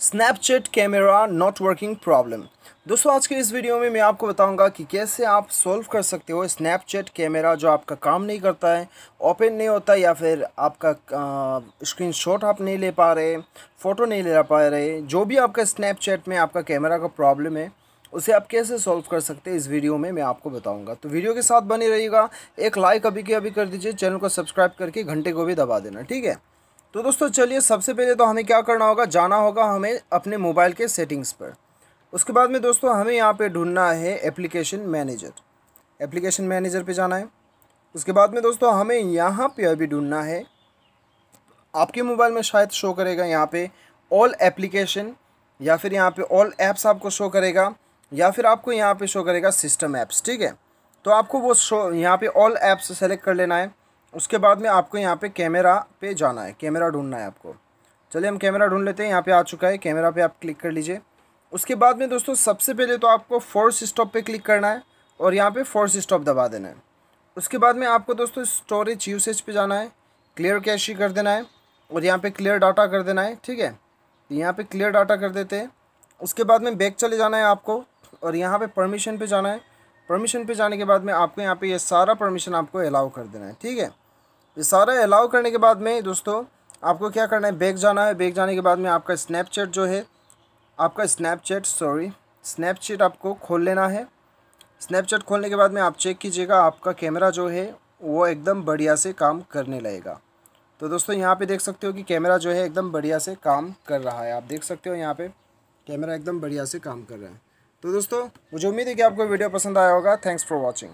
Snapchat camera not working problem दोस्तों, आज के इस वीडियो में मैं आपको बताऊँगा कि कैसे आप सॉल्व कर सकते हो स्नैपचैट कैमरा जो आपका काम नहीं करता है ओपन नहीं होता या फिर आपका स्क्रीन शॉट आप नहीं ले पा रहे फ़ोटो नहीं ले पा रहे, जो भी आपका स्नैपचैट में आपका कैमरा का प्रॉब्लम है, उसे आप कैसे सॉल्व कर सकते हैं इस वीडियो में मैं आपको बताऊँगा। तो वीडियो के साथ बने रहिएगा, एक लाइक अभी के अभी कर दीजिए, चैनल को सब्सक्राइब करके घंटे को भी दबा देना, ठीक है? तो दोस्तों चलिए, सबसे पहले तो हमें क्या करना होगा, जाना होगा हमें अपने मोबाइल के सेटिंग्स पर। उसके बाद में दोस्तों हमें यहाँ पे ढूंढना है एप्लीकेशन मैनेजर। एप्लीकेशन मैनेजर पे जाना है। उसके बाद में दोस्तों हमें यहाँ पे अभी ढूंढना है, आपके मोबाइल में शायद शो करेगा यहाँ पे ऑल एप्लीकेशन या फिर यहाँ पे ऑल ऐप्स आपको शो करेगा, या फिर आपको यहाँ पे शो करेगा सिस्टम ऐप्स ठीक है? तो आपको वो शो यहाँ पे ऑल ऐप्स सेलेक्ट कर लेना है। उसके बाद में आपको यहाँ पे कैमरा पे जाना है, कैमरा ढूंढना है आपको। चलिए हम कैमरा ढूंढ लेते हैं, यहाँ पे आ चुका है, कैमरा पे आप क्लिक कर लीजिए। उसके बाद में दोस्तों, सबसे पहले तो आपको फोर्स स्टॉप पे क्लिक करना है और यहाँ पे फोर्स स्टॉप दबा देना है। उसके बाद में आपको दोस्तों स्टोरेज यूसेज पे जाना है क्लियर कैशी कर देना है और यहाँ पे क्लियर डाटा कर देना है, ठीक है? यहाँ पे क्लियर डाटा कर देते हैं। उसके बाद में बैक चले जाना है आपको और यहाँ पे परमिशन पे जाना है। परमिशन पे जाने के बाद में आपको यहाँ पे ये सारा परमिशन आपको अलाउ कर देना है, ठीक है? ये सारा अलाउ करने के बाद में दोस्तों, आपको क्या करना है? बैग जाना है। बैग जाने के बाद में आपका स्नैपचैट जो है, आपका स्नैपचैट सॉरी स्नैपचैट आपको खोल लेना है। स्नैपचैट खोलने के बाद में आप चेक कीजिएगा, आपका कैमरा जो है, वो एकदम बढ़िया से काम करने लगेगा। तो दोस्तों, यहाँ पे देख सकते हो कि कैमरा जो है, एकदम बढ़िया से काम कर रहा है। आप देख सकते हो यहाँ पे कैमरा एकदम बढ़िया से काम कर रहा है। तो दोस्तों मुझे उम्मीद है कि आपको वीडियो पसंद आया होगा। Thanks for watching